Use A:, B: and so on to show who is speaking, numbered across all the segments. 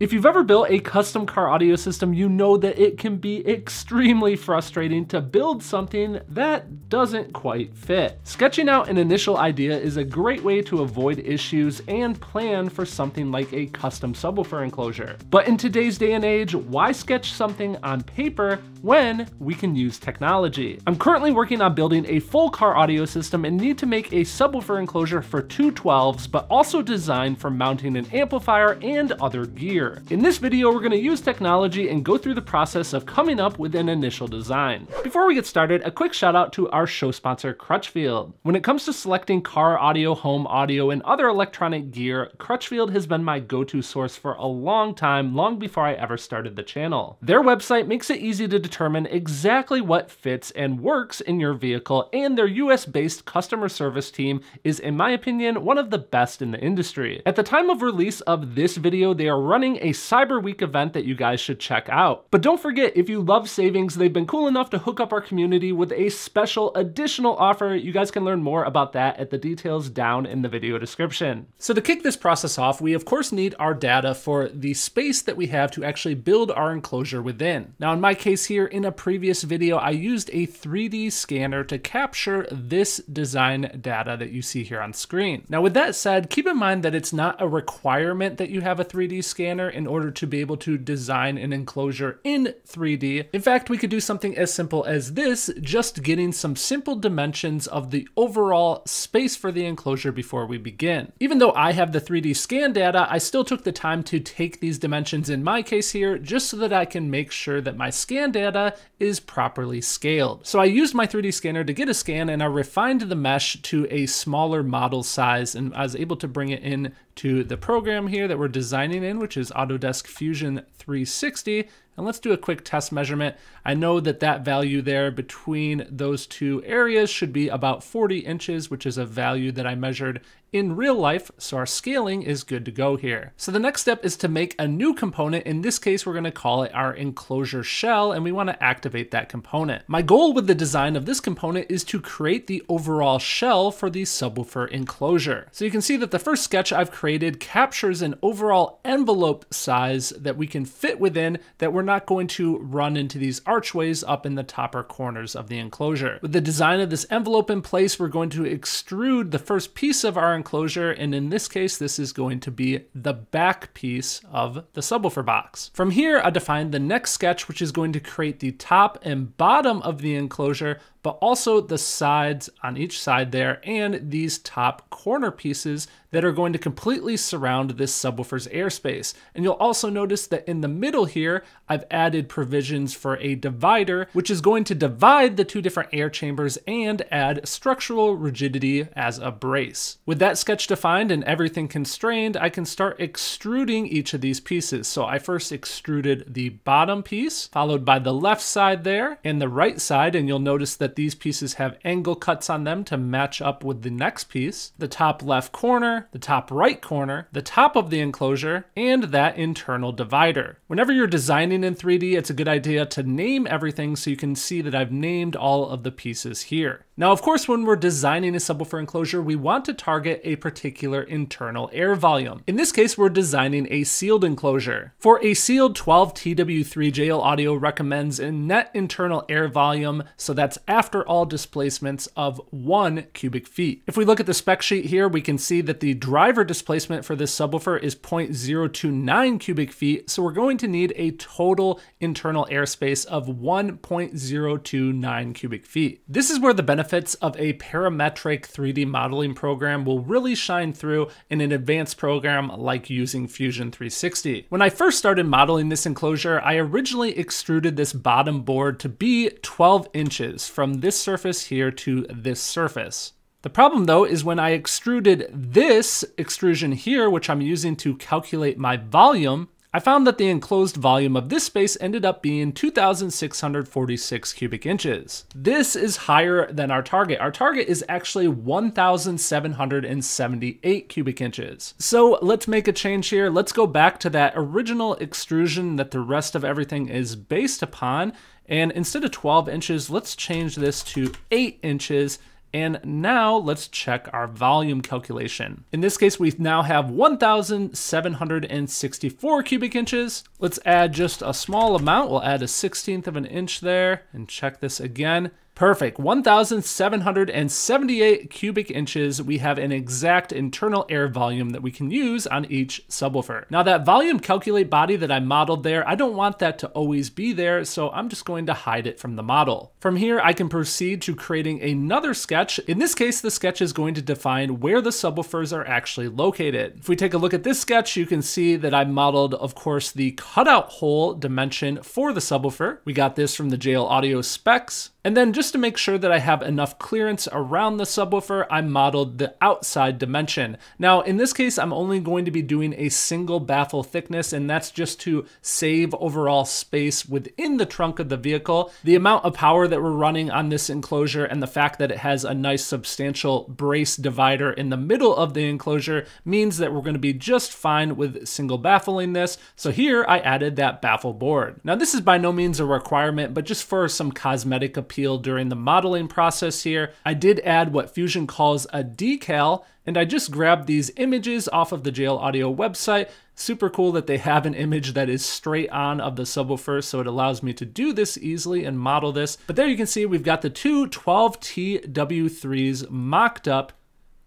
A: If you've ever built a custom car audio system, you know that it can be extremely frustrating to build something that doesn't quite fit. Sketching out an initial idea is a great way to avoid issues and plan for something like a custom subwoofer enclosure. But in today's day and age, why sketch something on paper when we can use technology? I'm currently working on building a full car audio system and need to make a subwoofer enclosure for two 12s, but also designed for mounting an amplifier and other gear. In this video, we're gonna use technology and go through the process of coming up with an initial design. Before we get started, a quick shout out to our show sponsor, Crutchfield. When it comes to selecting car audio, home audio, and other electronic gear, Crutchfield has been my go-to source for a long time, long before I ever started the channel. Their website makes it easy to determine exactly what fits and works in your vehicle, and their US-based customer service team is, in my opinion, one of the best in the industry. At the time of release of this video, they are running a Cyber Week event that you guys should check out. But don't forget, if you love savings, they've been cool enough to hook up our community with a special additional offer. You guys can learn more about that at the details down in the video description. So to kick this process off, we of course need our data for the space that we have to actually build our enclosure within. Now in my case here, in a previous video, I used a 3D scanner to capture this design data that you see here on screen. Now with that said, keep in mind that it's not a requirement that you have a 3D scanner in order to be able to design an enclosure in 3D. In fact, we could do something as simple as this, just getting some simple dimensions of the overall space for the enclosure before we begin. Even though I have the 3D scan data, I still took the time to take these dimensions in my case here, just so that I can make sure that my scan data is properly scaled. So I used my 3D scanner to get a scan and I refined the mesh to a smaller model size and I was able to bring it in to the program here that we're designing in, which is Autodesk Fusion 360. And let's do a quick test measurement. I know that that value there between those two areas should be about 40 inches, which is a value that I measured in real life, so our scaling is good to go here. So the next step is to make a new component. In this case, we're gonna call it our enclosure shell, and we wanna activate that component. My goal with the design of this component is to create the overall shell for the subwoofer enclosure. So you can see that the first sketch I've created captures an overall envelope size that we can fit within that we're not going to run into these archways up in the topper corners of the enclosure. With the design of this envelope in place, we're going to extrude the first piece of our enclosure, and in this case, this is going to be the back piece of the subwoofer box. From here, I define the next sketch, which is going to create the top and bottom of the enclosure but also the sides on each side there and these top corner pieces that are going to completely surround this subwoofer's airspace. And you'll also notice that in the middle here, I've added provisions for a divider, which is going to divide the two different air chambers and add structural rigidity as a brace. With that sketch defined and everything constrained, I can start extruding each of these pieces. So I first extruded the bottom piece, followed by the left side there and the right side, and you'll notice that these pieces have angle cuts on them to match up with the next piece, the top left corner, the top right corner, the top of the enclosure, and that internal divider. Whenever you're designing in 3D, it's a good idea to name everything so you can see that I've named all of the pieces here. Now, of course, when we're designing a subwoofer enclosure, we want to target a particular internal air volume. In this case, we're designing a sealed enclosure. For a sealed 12 TW3 JL Audio recommends a net internal air volume, so that's after all displacements of one cubic feet. If we look at the spec sheet here, we can see that the driver displacement for this subwoofer is 0.029 cubic feet, so we're going to need a total internal airspace of 1.029 cubic feet. This is where the benefits of a parametric 3D modeling program will really shine through in an advanced program like using Fusion 360. When I first started modeling this enclosure, I originally extruded this bottom board to be 12 inches from this surface here to this surface. The problem though is when I extruded this extrusion here, which I'm using to calculate my volume, I found that the enclosed volume of this space ended up being 2,646 cubic inches. This is higher than our target. Our target is actually 1,778 cubic inches. So let's make a change here. Let's go back to that original extrusion that the rest of everything is based upon. And instead of 12 inches, let's change this to 8 inches And now let's check our volume calculation. In this case, we now have 1,764 cubic inches. Let's add just a small amount. We'll add a 16th of an inch there and check this again. Perfect, 1,778 cubic inches. We have an exact internal air volume that we can use on each subwoofer. Now that volume calculate body that I modeled there, I don't want that to always be there, so I'm just going to hide it from the model. From here, I can proceed to creating another sketch. In this case, the sketch is going to define where the subwoofers are actually located. If we take a look at this sketch, you can see that I modeled, of course, the cutout hole dimension for the subwoofer. We got this from the JL Audio specs. And then just to make sure that I have enough clearance around the subwoofer, I modeled the outside dimension. Now, in this case, I'm only going to be doing a single baffle thickness, and that's just to save overall space within the trunk of the vehicle. The amount of power that we're running on this enclosure and the fact that it has a nice substantial brace divider in the middle of the enclosure means that we're gonna be just fine with single baffling this. So here I added that baffle board. Now this is by no means a requirement, but just for some cosmetic appeal during the modeling process here. I did add what Fusion calls a decal, and I just grabbed these images off of the JL Audio website. Super cool that they have an image that is straight on of the subwoofer, so it allows me to do this easily and model this. But there you can see we've got the two 12TW3s mocked up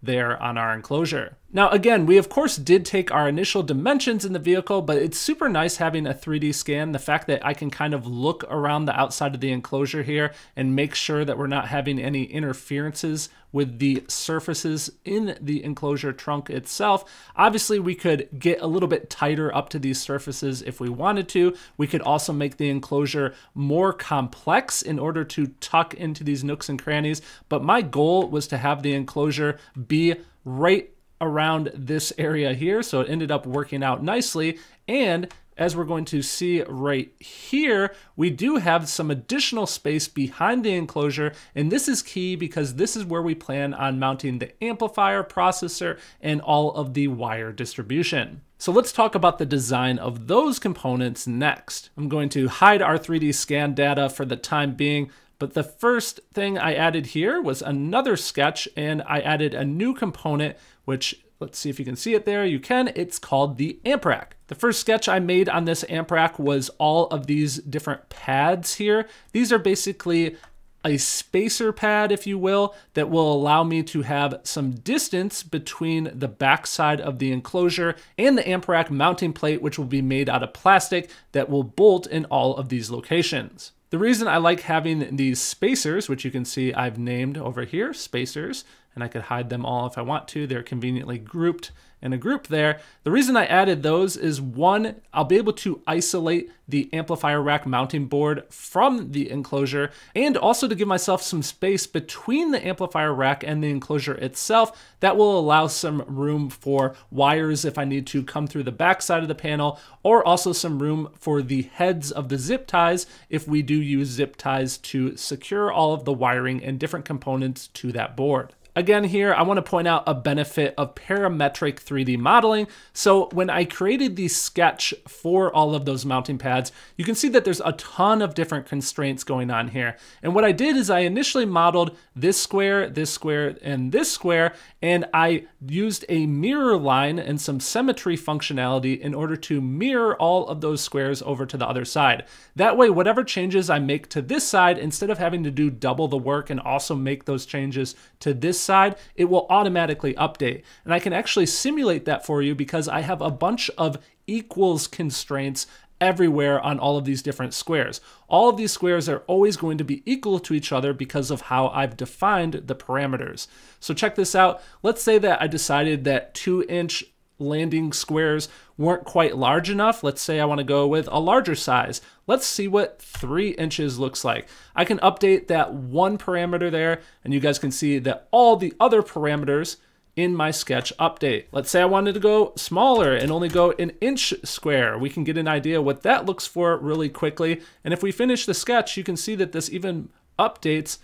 A: there on our enclosure. Now again, we of course did take our initial dimensions in the vehicle, but it's super nice having a 3D scan. The fact that I can kind of look around the outside of the enclosure here and make sure that we're not having any interferences with the surfaces in the enclosure trunk itself. Obviously, we could get a little bit tighter up to these surfaces if we wanted to. We could also make the enclosure more complex in order to tuck into these nooks and crannies. But my goal was to have the enclosure be right around this area here. So it ended up working out nicely. And as we're going to see right here, we do have some additional space behind the enclosure. And this is key because this is where we plan on mounting the amplifier processor and all of the wire distribution. So let's talk about the design of those components next. I'm going to hide our 3D scan data for the time being, but the first thing I added here was another sketch and I added a new component, which let's see if you can see it there. You can, it's called the amp rack. The first sketch I made on this amp rack was all of these different pads here. These are basically a spacer pad, if you will, that will allow me to have some distance between the backside of the enclosure and the amp rack mounting plate, which will be made out of plastic that will bolt in all of these locations. The reason I like having these spacers, which you can see I've named over here, spacers, and I could hide them all if I want to. They're conveniently grouped in a group there. The reason I added those is one, I'll be able to isolate the amplifier rack mounting board from the enclosure and also to give myself some space between the amplifier rack and the enclosure itself that will allow some room for wires if I need to come through the back side of the panel or also some room for the heads of the zip ties if we do use zip ties to secure all of the wiring and different components to that board. Again here, I want to point out a benefit of parametric 3D modeling. So when I created the sketch for all of those mounting pads, you can see that there's a ton of different constraints going on here. And what I did is I initially modeled this square, this square, and this square, and I used a mirror line and some symmetry functionality in order to mirror all of those squares over to the other side. That way, whatever changes I make to this side, instead of having to do double the work and also make those changes to this side, it will automatically update. And I can actually simulate that for you because I have a bunch of equals constraints everywhere on all of these different squares. All of these squares are always going to be equal to each other because of how I've defined the parameters. So check this out. Let's say that I decided that two inch landing squares weren't quite large enough. Let's say I want to go with a larger size. Let's see what three inches looks like. I can update that one parameter there and you guys can see that all the other parameters in my sketch update. Let's say I wanted to go smaller and only go an inch square. We can get an idea what that looks for really quickly. And if we finish the sketch, you can see that this even updates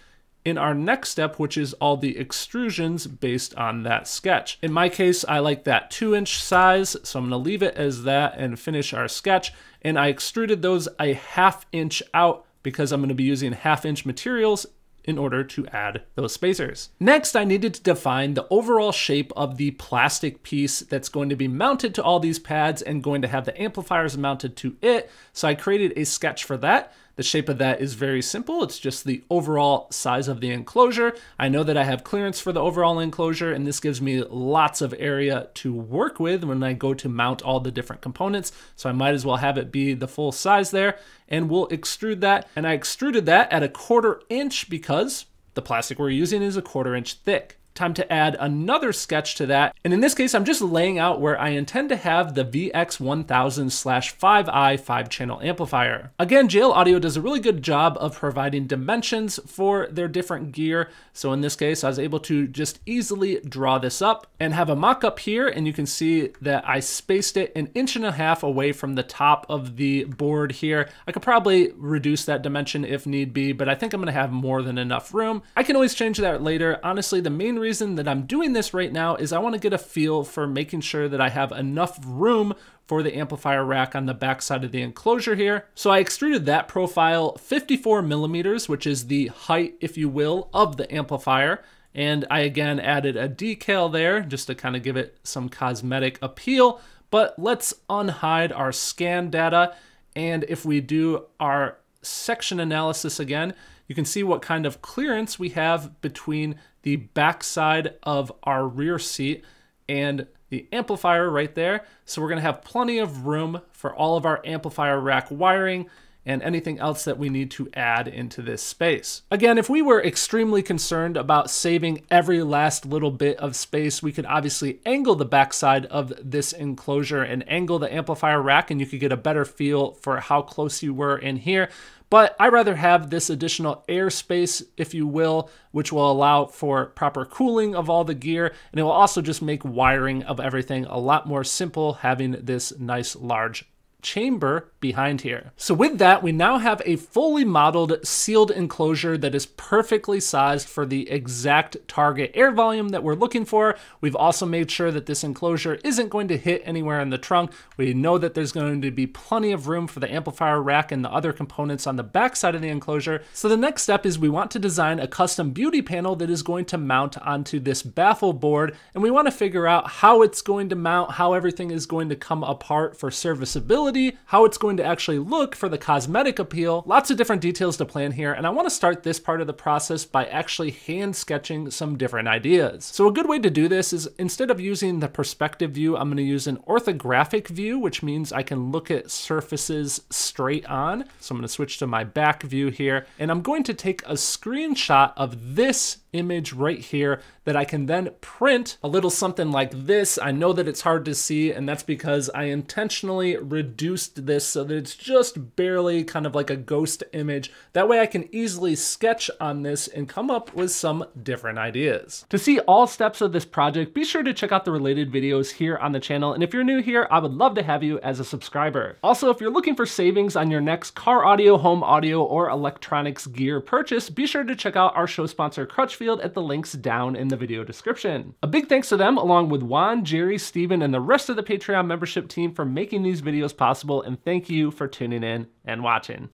A: in our next step, which is all the extrusions based on that sketch. In my case, I like that two inch size, so I'm gonna leave it as that and finish our sketch. And I extruded those a half inch out because I'm gonna be using half inch materials in order to add those spacers. Next, I needed to define the overall shape of the plastic piece that's going to be mounted to all these pads and going to have the amplifiers mounted to it. So I created a sketch for that. The shape of that is very simple. It's just the overall size of the enclosure. I know that I have clearance for the overall enclosure, and this gives me lots of area to work with when I go to mount all the different components. So I might as well have it be the full size there, and we'll extrude that. And I extruded that at a quarter inch because the plastic we're using is a quarter inch thick time to add another sketch to that. And in this case, I'm just laying out where I intend to have the VX1000 slash 5i 5 channel amplifier. Again, JL Audio does a really good job of providing dimensions for their different gear. So in this case, I was able to just easily draw this up and have a mock-up here. And you can see that I spaced it an inch and a half away from the top of the board here. I could probably reduce that dimension if need be, but I think I'm gonna have more than enough room. I can always change that later. Honestly, the main reason reason that I'm doing this right now is I want to get a feel for making sure that I have enough room for the amplifier rack on the back side of the enclosure here. So I extruded that profile 54 millimeters, which is the height, if you will, of the amplifier. And I again added a decal there just to kind of give it some cosmetic appeal. But let's unhide our scan data. And if we do our section analysis again, you can see what kind of clearance we have between the backside of our rear seat and the amplifier right there. So we're gonna have plenty of room for all of our amplifier rack wiring and anything else that we need to add into this space. Again, if we were extremely concerned about saving every last little bit of space, we could obviously angle the backside of this enclosure and angle the amplifier rack and you could get a better feel for how close you were in here. But I rather have this additional airspace, if you will, which will allow for proper cooling of all the gear. And it will also just make wiring of everything a lot more simple having this nice large chamber behind here. So with that, we now have a fully modeled sealed enclosure that is perfectly sized for the exact target air volume that we're looking for. We've also made sure that this enclosure isn't going to hit anywhere in the trunk. We know that there's going to be plenty of room for the amplifier rack and the other components on the back side of the enclosure. So the next step is we want to design a custom beauty panel that is going to mount onto this baffle board. And we want to figure out how it's going to mount, how everything is going to come apart for serviceability, how it's going to actually look for the cosmetic appeal. Lots of different details to plan here, and I want to start this part of the process by actually hand sketching some different ideas. So a good way to do this is instead of using the perspective view, I'm going to use an orthographic view, which means I can look at surfaces straight on. So I'm going to switch to my back view here, and I'm going to take a screenshot of this image right here that I can then print a little something like this. I know that it's hard to see and that's because I intentionally reduced this so that it's just barely kind of like a ghost image. That way I can easily sketch on this and come up with some different ideas. To see all steps of this project, be sure to check out the related videos here on the channel. And if you're new here, I would love to have you as a subscriber. Also, if you're looking for savings on your next car audio, home audio, or electronics gear purchase, be sure to check out our show sponsor Crutchfield field at the links down in the video description. A big thanks to them along with Juan, Jerry, Steven, and the rest of the Patreon membership team for making these videos possible and thank you for tuning in and watching.